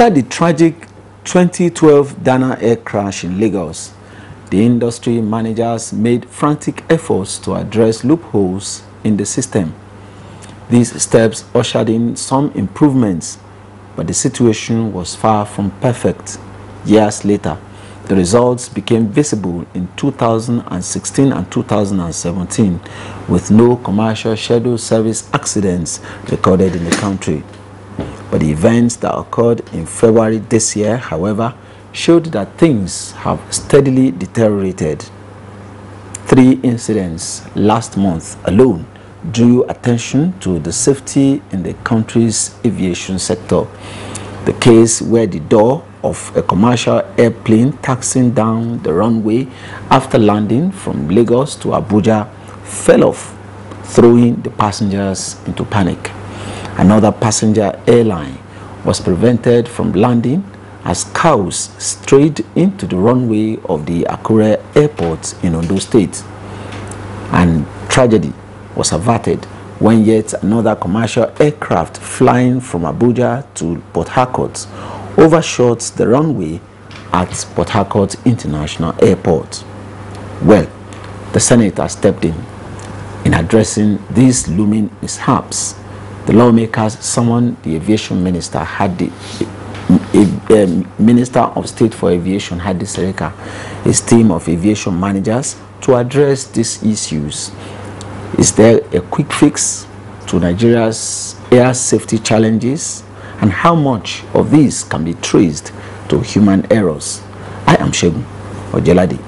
After the tragic 2012 Dana air crash in Lagos, the industry managers made frantic efforts to address loopholes in the system. These steps ushered in some improvements, but the situation was far from perfect. Years later, the results became visible in 2016 and 2017 with no commercial scheduled service accidents recorded in the country. But the events that occurred in February this year, however, showed that things have steadily deteriorated. Three incidents last month alone drew attention to the safety in the country's aviation sector. The case where the door of a commercial airplane taxiing down the runway after landing from Lagos to Abuja fell off, throwing the passengers into panic. Another passenger airline was prevented from landing as cows strayed into the runway of the Akure airport in Ondo State. And tragedy was averted when yet another commercial aircraft flying from Abuja to Port Harcourt overshot the runway at Port Harcourt International Airport. Well, the Senate has stepped in. In addressing these looming mishaps, the lawmakers summoned the aviation minister, Hadi, um, um, Minister of State for Aviation, Hadi Sirika, his team of aviation managers to address these issues. Is there a quick fix to Nigeria's air safety challenges? and how much of these can be traced to human errors. I am Shegun Ojelade.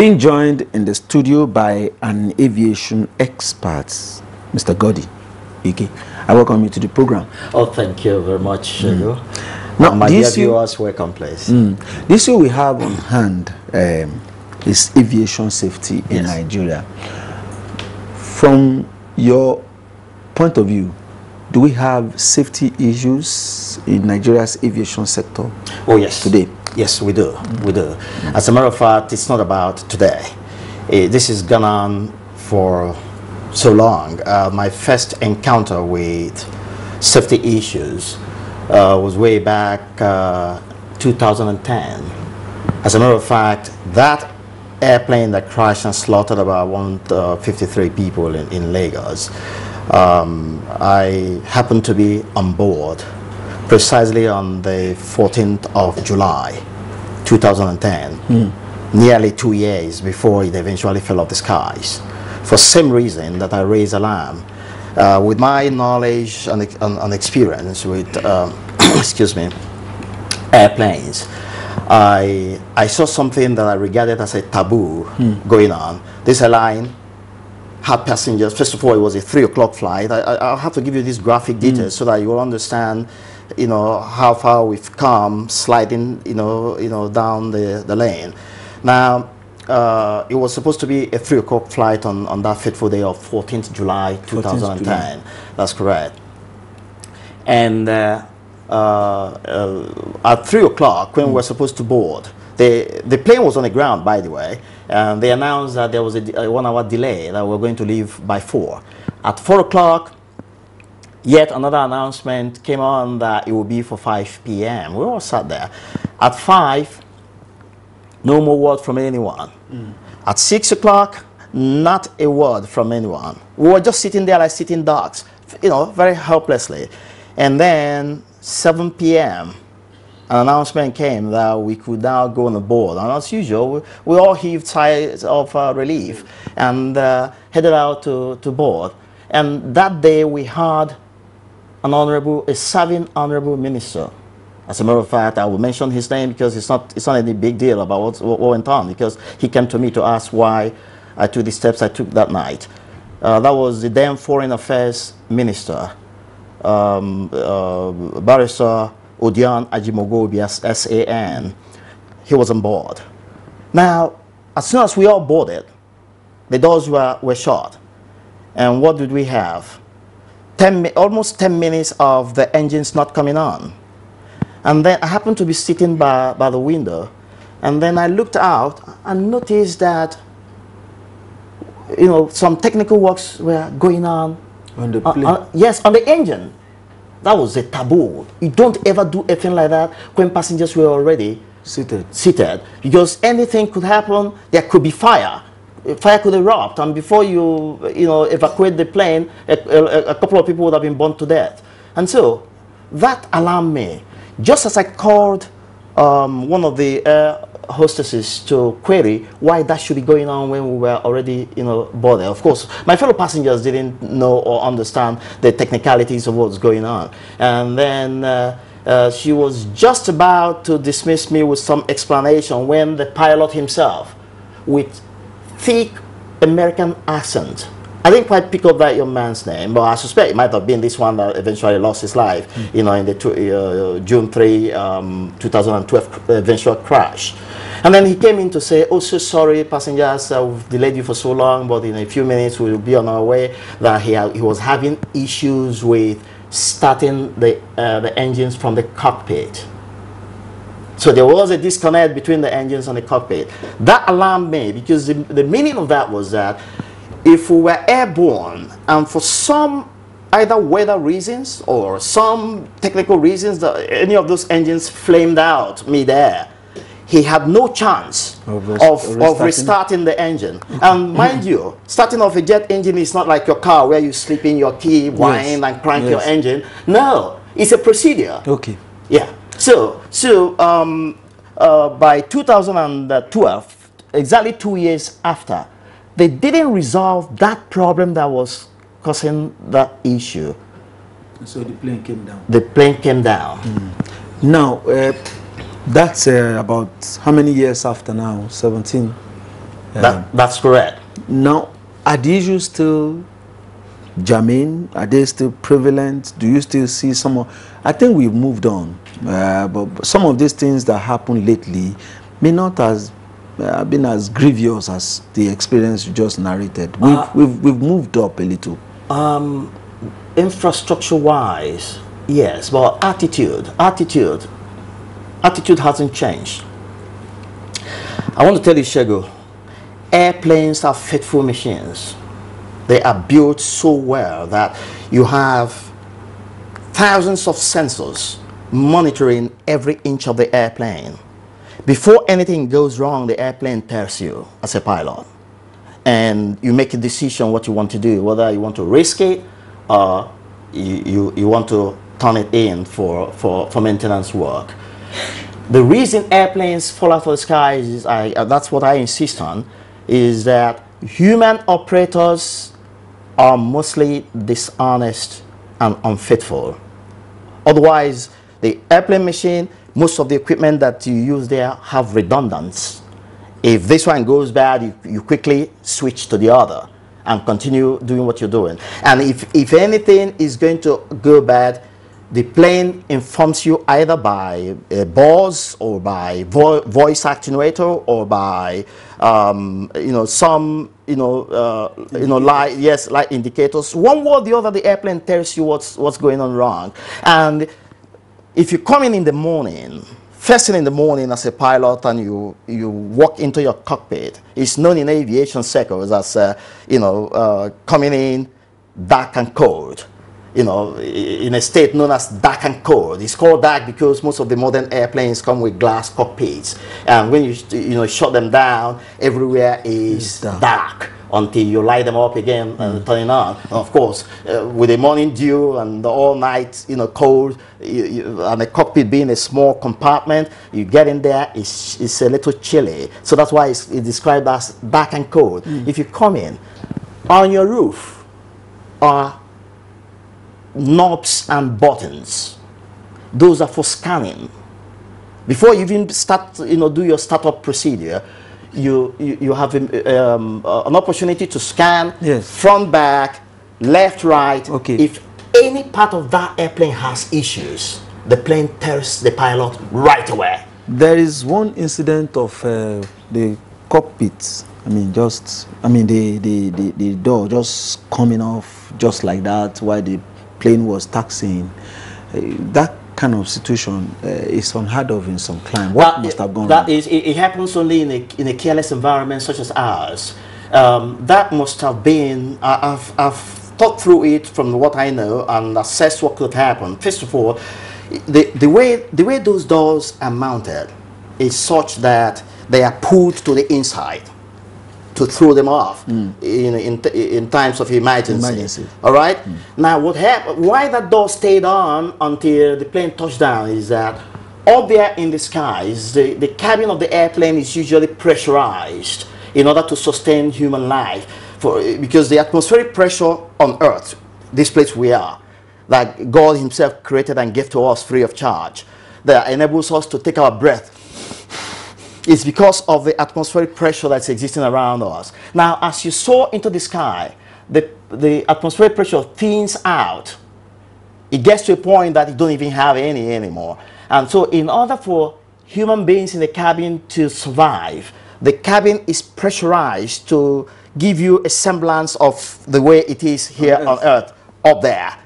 Being joined in the studio by an aviation expert, Mr. Godi Ike. I welcome you to the program. Oh, thank you very much, mm. Now, my dear issue, viewers, welcome, please. Mm, the issue we have on hand um, is aviation safety in Yes. Nigeria. From your point of view, do we have safety issues in Nigeria's aviation sector Oh, yes. today? Yes, we do. We do. As a matter of fact, it's not about today. Eh, this has gone on for so long. Uh, my first encounter with safety issues uh, was way back uh, 2010. As a matter of fact, that airplane that crashed and slaughtered about 153 people in, in Lagos, um, I happened to be on board precisely on the 14th of July 2010, nearly two years before it eventually fell off the skies. For same reason that I raised alarm, uh, with my knowledge and, and, and experience with, um, excuse me, airplanes, I, I saw something that I regarded as a taboo going on. This airline had passengers. First of all, it was a three o'clock flight. I, I, I'll have to give you these graphic details so that you will understand, you know, how far we've come sliding, you know, you know, down the, the lane. Now, uh, it was supposed to be a three o'clock flight on, on that fateful day of 14th July 2010. That's correct. And uh, uh, uh, at three o'clock, when we were supposed to board, the, the plane was on the ground, by the way, and they announced that there was a, a one hour delay, that we were going to leave by four. At four o'clock, yet another announcement came on that it would be for 5 p.m. We all sat there. At 5, no more word from anyone. Mm. At 6 o'clock, not a word from anyone. We were just sitting there like sitting dogs, you know, very helplessly. And then 7 p.m., an announcement came that we could now go on the board. And as usual, we, we all heaved sighs of uh, relief and uh, headed out to, to board. And that day we had an honorable, a serving honorable minister. As a matter of fact, I will mention his name because it's not, it's not any big deal about what, what went on because he came to me to ask why I took the steps I took that night. Uh, that was the then Foreign Affairs Minister, um, uh, Barrister Odein Ajumogobia, SAN. He was on board. Now, as soon as we all boarded, the doors were, were shut. And what did we have? 10, almost 10 minutes of the engines not coming on. And then I happened to be sitting by, by the window. And then I looked out and noticed that, you know, some technical works were going on. On the Uh, plane. uh, yes, on the engine. That was a taboo. You don't ever do anything like that when passengers were already Seated. seated because anything could happen. There could be fire. Fire could erupt, and before you, you know, evacuate the plane, a, a- a couple of people would have been burned to death. And so, that alarmed me. Just as I called um, one of the air hostesses to query why that should be going on when we were already, you know, boarded. Of course, my fellow passengers didn't know or understand the technicalities of what's going on. And then uh, uh, she was just about to dismiss me with some explanation when the pilot himself, with thick American accent, I didn't quite pick up that young man's name, but I suspect it might have been this one that eventually lost his life, you know, in the uh, June 3, um, 2012 eventual crash. And then he came in to say, oh, so sorry, passengers, uh, we've delayed you for so long, but in a few minutes we'll be on our way. That he, he was having issues with starting the, uh, the engines from the cockpit. So there was a disconnect between the engines and the cockpit. That alarmed me because the, the meaning of that was that if we were airborne and for some either weather reasons or some technical reasons that any of those engines flamed out mid-air, he had no chance Of of, res- of, restarting. restarting the engine. And mind you, starting off a jet engine is not like your car where you slip in your key, wind and crank your engine. No, it's a procedure. Okay. Yeah. So, so um, uh, by 2012, exactly two years after, they didn't resolve that problem that was causing that issue. So the plane came down. The plane came down. Now, uh, that's uh, about how many years after now? 17. Um, That, that's correct. now, are the issues still germane? Are they still prevalent? Do you still see some of, I think we've moved on, uh, but, but some of these things that happened lately may not as uh, been as grievous as the experience you just narrated. We've, Uh, we've, we've moved up a little. Um, infrastructure wise, yes, but attitude, attitude, attitude hasn't changed. I want to tell you, Shego, airplanes are faithful machines. They are built so well that you have thousands of sensors monitoring every inch of the airplane. Before anything goes wrong, the airplane tells you as a pilot and you make a decision what you want to do, whether you want to risk it or you, you, you want to turn it in for, for, for maintenance work. The reason airplanes fall out of the sky is, I, uh, that's what I insist on, is that human operators are mostly dishonest and unfaithful. Otherwise, the airplane machine, most of the equipment that you use there have redundance. If this one goes bad, you, you quickly switch to the other and continue doing what you're doing. And if, if anything is going to go bad, the plane informs you either by a buzz or by vo voice actuator or by um, you know some you know uh, you know light yes light indicators. One way or the other, the airplane tells you what's what's going on wrong. And if you come in in the morning, first thing in the morning as a pilot, and you you walk into your cockpit, it's known in aviation circles as uh, you know uh, coming in dark and cold. You know, in a state known as dark and cold. It's called dark because most of the modern airplanes come with glass cockpits, and when you you know shut them down, everywhere is dark. dark until you light them up again and turn it on. And of course, uh, with the morning dew and the all night, you know, cold, you, you, and the cockpit being a small compartment, you get in there, it's, it's a little chilly. So that's why it's, it's described as dark and cold. If you come in, on your roof are knobs and buttons. Those are for scanning before you even start, you know, do your startup procedure, you you, you have um, uh, an opportunity to scan Yes. front, back, left, right. Okay. If any part of that airplane has issues, the plane tells the pilot right away. There is one incident of uh, the cockpit, I mean, just, I mean, the, the, the, the door just coming off just like that while the plane was taxiing. Uh, that kind of situation uh, is unheard of in some climb. What That- must have gone that wrong? is- it, it happens only in a, in a careless environment such as ours. Um, that must have been, I, I've, I've thought through it from what I know and assessed what could happen. First of all, the, the, way, the way those doors are mounted is such that they are pulled to the inside to throw them off mm. in, in, in times of emergency. Emergency. All right. Mm. Now, what happened? Why that door stayed on until the plane touched down is that up there in the skies, the, the cabin of the airplane is usually pressurized in order to sustain human life, for because the atmospheric pressure on Earth, this place we are, that God Himself created and gave to us free of charge, that enables us to take our breath it's because of the atmospheric pressure that's existing around us. Now, as you soar into the sky, the, the atmospheric pressure thins out. It gets to a point that you don't even have any anymore. And so, in order for human beings in the cabin to survive, the cabin is pressurized to give you a semblance of the way it is here on Earth, up there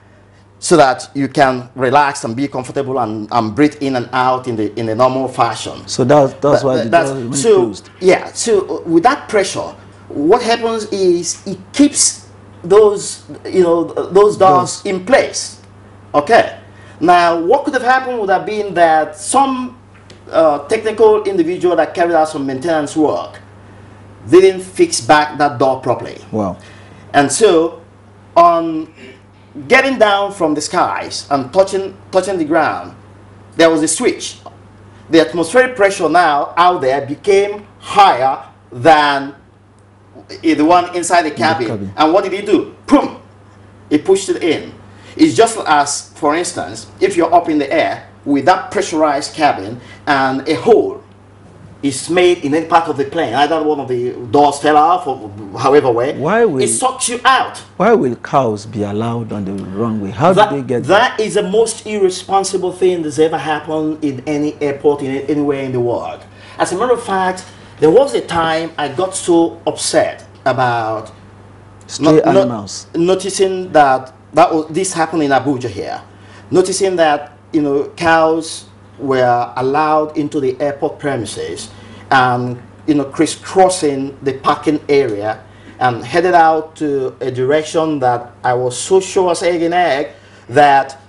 so that you can relax and be comfortable and, and breathe in and out in the in a normal fashion. So that's, that's why the That's- door so closed. yeah. So uh, with that pressure, what happens is it keeps those you know those doors in place. Okay. Now, what could have happened would have been that some uh, technical individual that carried out some maintenance work didn't fix back that door properly. Wow. And so, on getting down from the skies and touching, touching the ground, there was a switch. The atmospheric pressure now out there became higher than the one inside the cabin. cabin. And what did he do? Boom! He pushed it in. It's just as, for instance, if you're up in the air with that pressurized cabin and a hole is made in any part of the plane, either one of the doors fell off or however way, Why will- it sucks you out. Why will cows be allowed on the runway? How That, do they get That that is the most irresponsible thing that's ever happened in any airport in anywhere in the world. As a matter of fact, there was a time I got so upset about not- not- noticing that that was, this happened in Abuja here, noticing that you know cows were allowed into the airport premises and you know crisscrossing the parking area and headed out to a direction that I was so sure as egg and egg that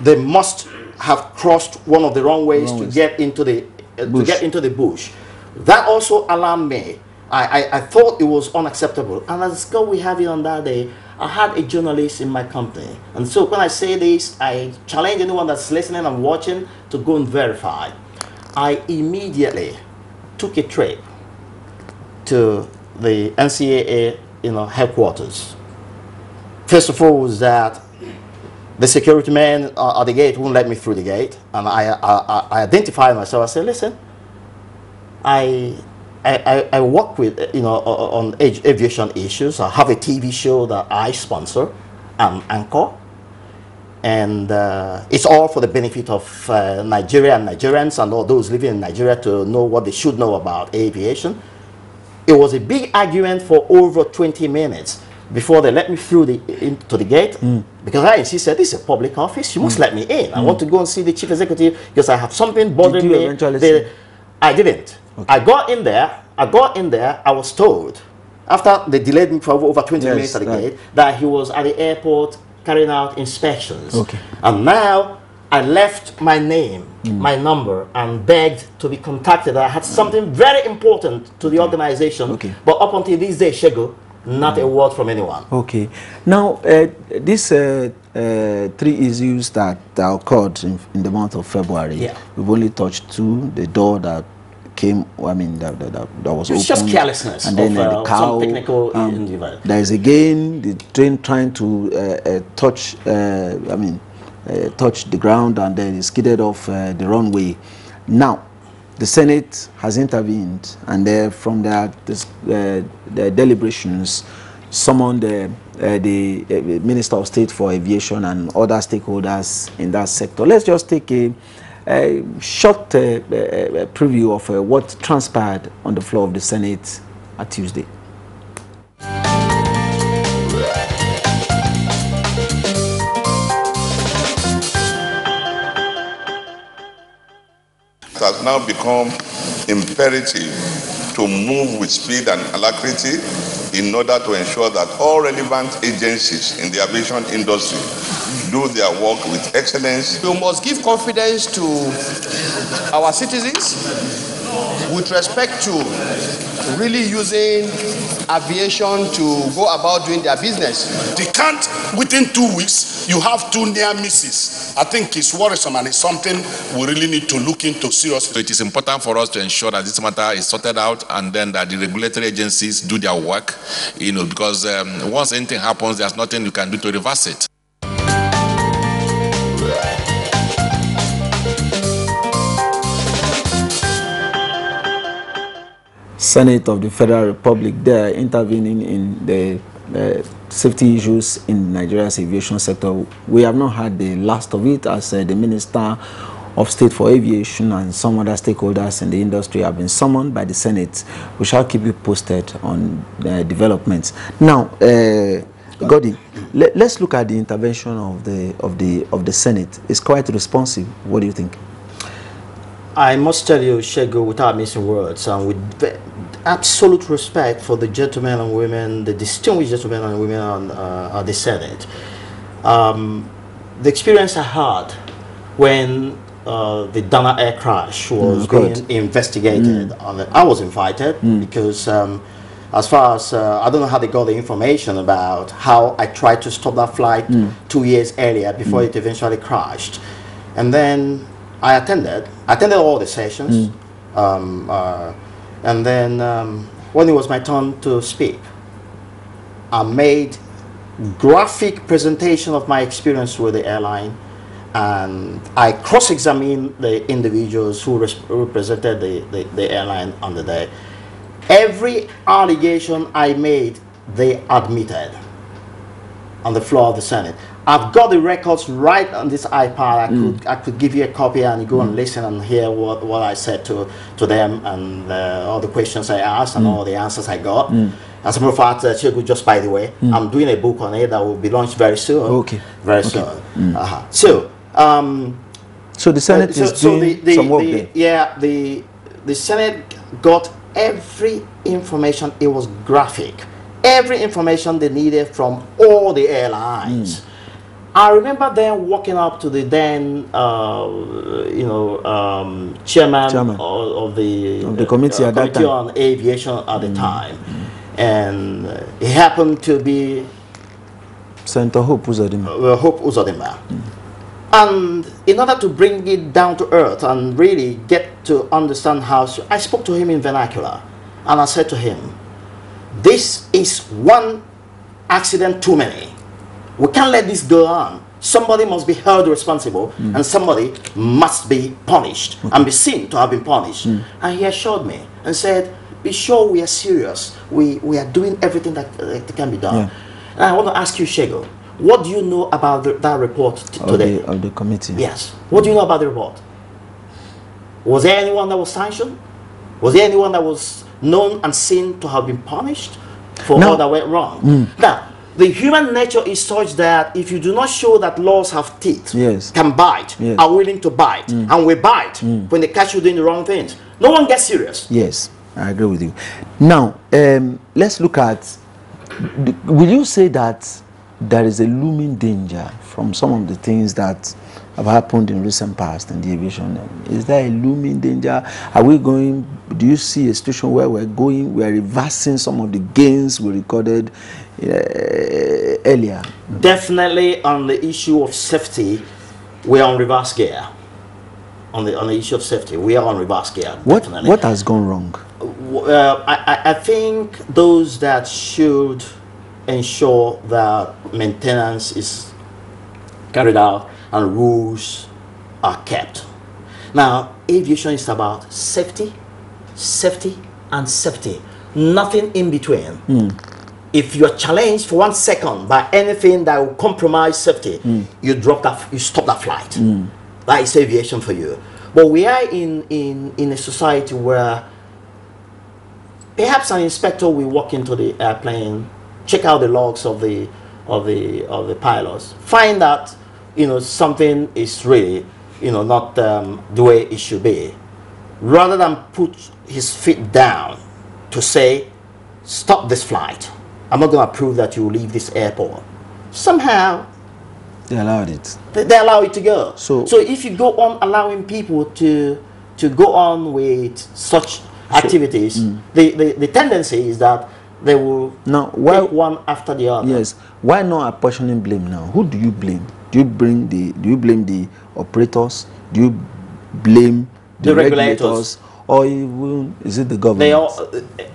they must have crossed one of the runways to Runways. get into the uh, to get into the bush. That also alarmed me. I, I, I thought it was unacceptable. And as a God we have it on that day, I had a journalist in my company. And so when I say this, I challenge anyone that's listening and watching to go and verify. I immediately took a trip to the NCAA you know, headquarters. First of all was that the security man uh, at the gate wouldn't let me through the gate. And I, I, I- identified myself. I said, listen, I, I, I- I work with, uh, you know, on aviation issues. I have a TV show that I sponsor and anchor. And uh, it's all for the benefit of uh, Nigeria and Nigerians and all those living in Nigeria to know what they should know about aviation. It was a big argument for over 20 minutes before they let me through the, into the gate because I insisted this is a public office. You must let me in. I want to go and see the chief executive because I have something bothering you me. eventually They-? I didn't. I got in there. I got in there. I was told after they delayed me for over 20 Yes, minutes at the right. gate that he was at the airport carrying out inspections. Okay. And now I left my name, Mm. my number, and begged to be contacted. I had something very important to the organization. Okay. But up until this day, Shego, not a word from anyone. Okay. Now, uh, these uh, uh, three issues that, that occurred in, in the month of February, Yeah. we've only touched two. The door that came, I mean, that, that, that, that was It's just carelessness and then of, uh, the cow. technical individual. there is again the train trying to uh, uh, touch, uh, I mean, uh, touch the ground and then it skidded off uh, the runway. Now, the Senate has intervened, and uh, from their, this, uh, their deliberations, summoned uh, uh, the uh, Minister of State for Aviation and other stakeholders in that sector. Let's just take a, a short uh, uh, preview of uh, what transpired on the floor of the Senate at Tuesday. It has now become imperative to move with speed and alacrity in order to ensure that all relevant agencies in the aviation industry do their work with excellence. We must give confidence to our citizens with respect to really using aviation to go about doing their business. They can't, within two weeks, you have two near misses. I think it's worrisome and it's something we really need to look into seriously. So it is important for us to ensure that this matter is sorted out and then that the regulatory agencies do their work, you know, because um, once anything happens, there's nothing you can do to reverse it. Senate of the Federal Republic there intervening in the uh, safety issues in Nigeria's aviation sector. We have not had the last of it as uh, the Minister of State for Aviation and some other stakeholders in the industry have been summoned by the Senate. We shall keep you posted on uh, developments. Now, uh, Godi, let, us look at the intervention of the of the of the Senate. It's quite responsive. What do you think? I must tell you, Shego, without missing words, and with absolute respect for the gentlemen and women, the distinguished gentlemen and women on, uh, on the Senate, um, the experience I had when uh, the Dana air crash was mm, being investigated, mm. I was invited mm. because um, as far as uh, I don't know how they got the information about how I tried to stop that flight mm. two years earlier before mm. it eventually crashed, and then I attended. I attended all the sessions, mm. um, uh, and then um, when it was my turn to speak, I made graphic presentation of my experience with the airline, and I cross-examined the individuals who represented the, the, the airline on the day. Every allegation I made, they admitted on the floor of the Senate. I've got the records right on this iPad. I mm. could I could give you a copy and you go mm. and listen and hear what, what I said to, to them and uh, all the questions I asked and mm. all the answers I got. Mm. As a matter of fact, uh, Chegu, just by the way, mm. I'm doing a book on it that will be launched very soon. Okay. Very okay. soon. Mm. Uh-huh. So, um, so the Senate uh, so, is doing the, the, some work the, there. Yeah, the the Senate got every information. It was graphic. Every information they needed from all the airlines I remember them walking up to the then, uh, you know, um, chairman, chairman. Of, of, the, of the committee, uh, committee on aviation at the mm. time, and uh, he happened to be Senator Hope Uzodinma. Uh, Hope Uzodinma. Mm. And in order to bring it down to earth and really get to understand how, I spoke to him in vernacular, and I said to him, "This is one accident too many." We can't let this go on. Somebody must be held responsible mm. and somebody must be punished okay. and be seen to have been punished. Mm. And he assured me and said, be sure we are serious. We, we are doing everything that, uh, that can be done. Yeah. And I want to ask you, Shego, what do you know about the, that report today? Of the, of the committee. Yes. What do you know about the report? Was there anyone that was sanctioned? Was there anyone that was known and seen to have been punished for no. all that went wrong? Mm. Now, the human nature is such that if you do not show that laws have teeth, yes. can bite, yes. are willing to bite, mm. and we bite mm. when they catch you doing the wrong things, no one gets serious. Yes, I agree with you. Now, um, let's look at. Will you say that there is a looming danger from some of the things that have happened in recent past in the aviation? Is there a looming danger? Are we going? Do you see a situation where we're going? We're reversing some of the gains we recorded uh, earlier? Definitely on the issue of safety, we're on reverse gear. On the on the issue of safety, we are on reverse gear. What what has gone wrong? Uh, I I think those that should ensure that maintenance is carried out and rules are kept. Now, aviation is about safety, safety, and safety. Nothing in between. Mm if you're challenged for one second by anything that will compromise safety, mm. you drop that, you stop that flight. Mm. That is aviation for you. But we are in, in, in a society where perhaps an inspector will walk into the airplane, check out the logs of the of the of the pilots, find that you know something is really you know not um, the way it should be, rather than put his feet down to say, stop this flight. I'm not going to approve that you leave this airport. Somehow They allowed it. they, they allow it to go. So- so if you go on allowing people to to go on with such activities, mm. the, the, the tendency is that they will Now, why? one after the other. Yes. Why not apportioning blame now? Who do you blame? Do you bring the? Do you blame the operators? Do you blame the, The regulators. or even is it the government? They all,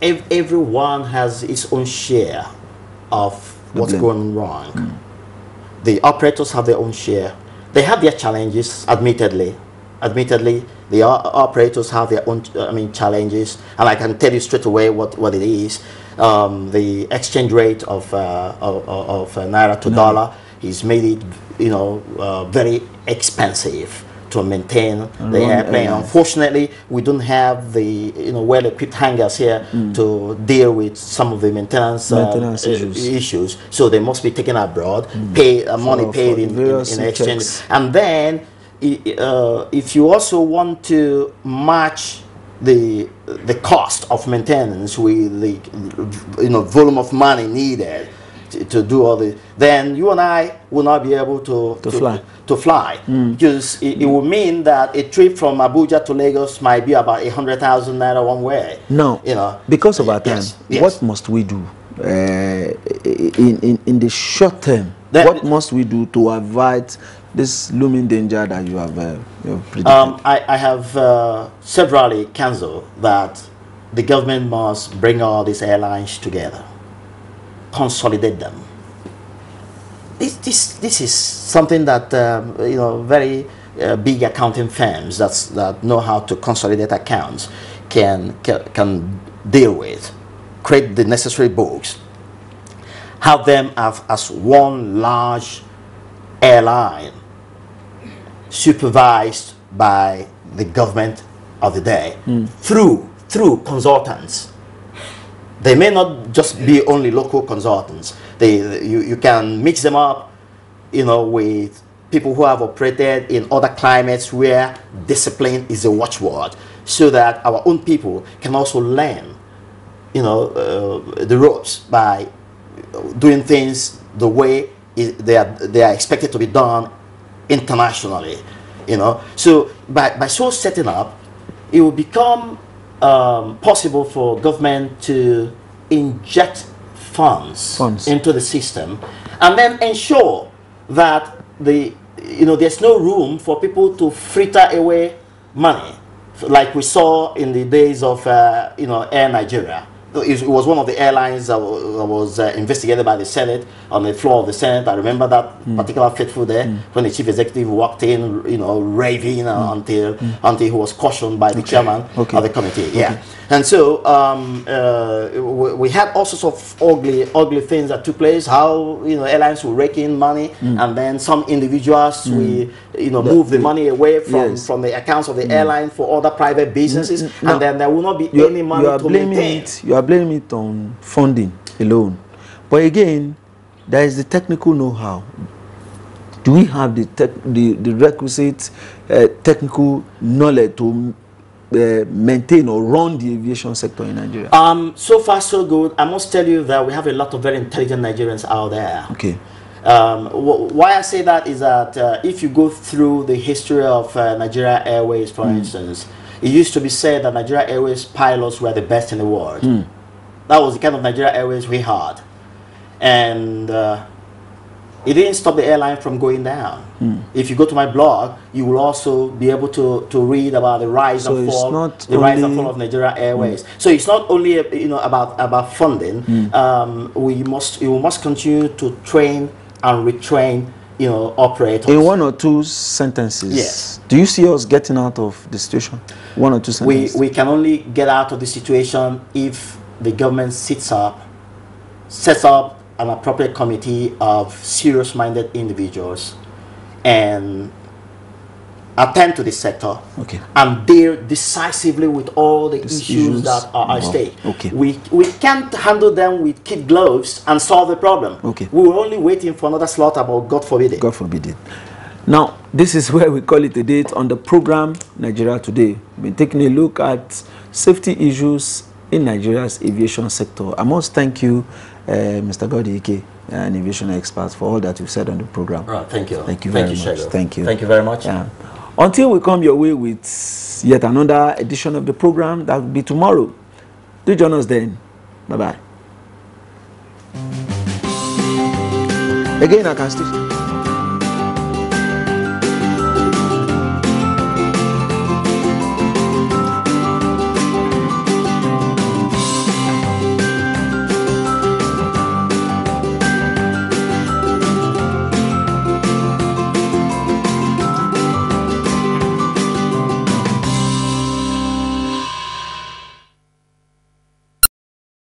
ev- everyone has its own share of what's going wrong. The operators have their own share. They have their challenges, admittedly. Admittedly, the operators have their own, I mean, challenges, and I can tell you straight away what, what it is. Um, the exchange rate of uh, of, of uh, naira to dollar has made it, you know, uh, very expensive to maintain the airplane. Unfortunately, we don't have the you know well-equipped hangars here to deal with some of the maintenance, uh, Maintenance uh, issues. issues. So they must be taken abroad, pay uh, money For- paid for in, in, in exchange, checks. and then uh, if you also want to match the the cost of maintenance with the you know volume of money needed to, to do all this, then you and I will not be able to To fly. to fly because it, it will mean that a trip from Abuja to Lagos might be about a hundred thousand naira one way. No. you know because of our time, Yes, yes. what must we do uh, in, in in the short term? That- what must we do to avoid this looming danger that you have, uh, you have predicted? Um, I, I have uh, severally canceled that the government must bring all these airlines together, consolidate them. This, this, this is something that um, you know very uh, big accounting firms that's, that know how to consolidate accounts can, can can deal with, create the necessary books, have them have, as one large airline supervised by the government of the day through through consultants. They may not just be only local consultants. They you, you can mix them up, you know, with people who have operated in other climates where discipline is a watchword, so that our own people can also learn, you know, uh, the ropes by doing things the way they are they are expected to be done internationally you know so by, by so setting up it will become um, possible for government to inject funds, Funds. into the system and then ensure that the you know there's no room for people to fritter away money like we saw in the days of uh, you know air nigeria it was one of the airlines that was uh, investigated by the Senate on the floor of the Senate. I remember that Hmm. particular fateful day when the chief executive walked in, you know, raving uh, until until he was cautioned by the chairman Hmm. Okay. of the committee. Yeah, and so um, uh, we, we had all sorts of ugly, ugly things that took place. How you know airlines were raking money, Hmm. and then some individuals will you know move the money away from yes. from the accounts of the airline for other private businesses, and then there will not be you, any money to maintain. Are blaming it on funding alone. But again there is the technical know-how. Do we have the tech, the, the requisite uh, technical knowledge to uh, maintain or run the aviation sector in nigeria? Um, so far so good. I must tell you that we have a lot of very intelligent Nigerians out there. okay. Um, wh- why I say that is that uh, if you go through the history of uh, Nigeria Airways, for instance, it used to be said that Nigeria Airways pilots were the best in the world. That was the kind of Nigeria Airways we had, and uh, it didn't stop the airline from going down. If you go to my blog, you will also be able to, to read about the rise So and fall, not the rise and fall of Nigeria Airways. So it's not only you know about about funding. Um, we must we must continue to train and retrain you know operators. in one or two sentences Yes. do you see us getting out of the situation one or two we sentences we can only get out of the situation if the government sits up, sets up an appropriate committee of serious-minded individuals, and attend to the sector Okay. and deal decisively with all the issues, issues that are at involved. stake. Okay. We, we can't handle them with kid gloves and solve the problem. Okay. We're only waiting for another slaughter, but God forbid it. God forbid it. Now, this is where we call it a date on the program Nigeria Today. We've been taking a look at safety issues in Nigeria's aviation sector. I must thank you, uh, Mr. Godi Ike, an aviation expert, for all that you've said on the program. Right, thank you. Thank you Thank very you, much. Shego. Thank you. Thank you very much. Yeah. Until we come your way with yet another edition of the program, that will be tomorrow. Do join us then. Bye bye. Again, I can still.